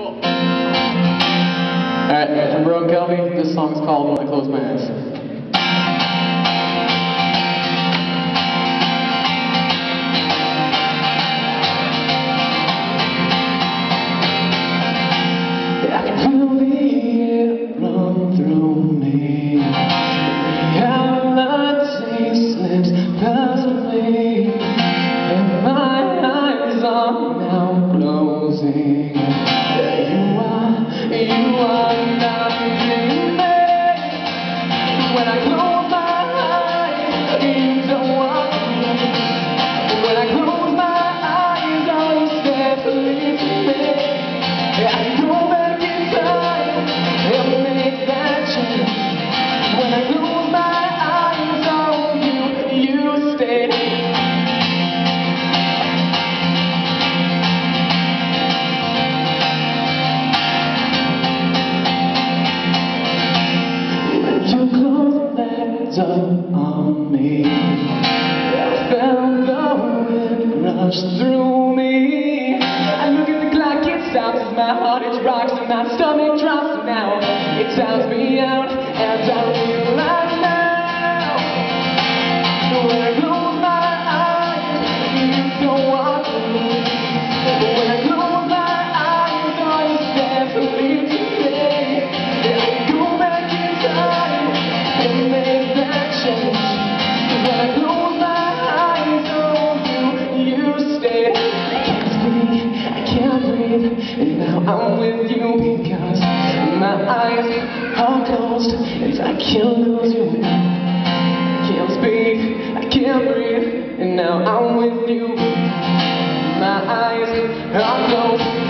Cool. Alright, from Brogan Kelby, this song's called When I Close My Eyes. Feel the air run through me. On me, I felt the wind rush through me. I look at the clock, it stops as my heart it rocks and my stomach drops. Now it tells me out, and I realize now when and now I'm with you because my eyes are closed and I can't lose you. I can't speak, I can't breathe, and now I'm with you. My eyes are closed.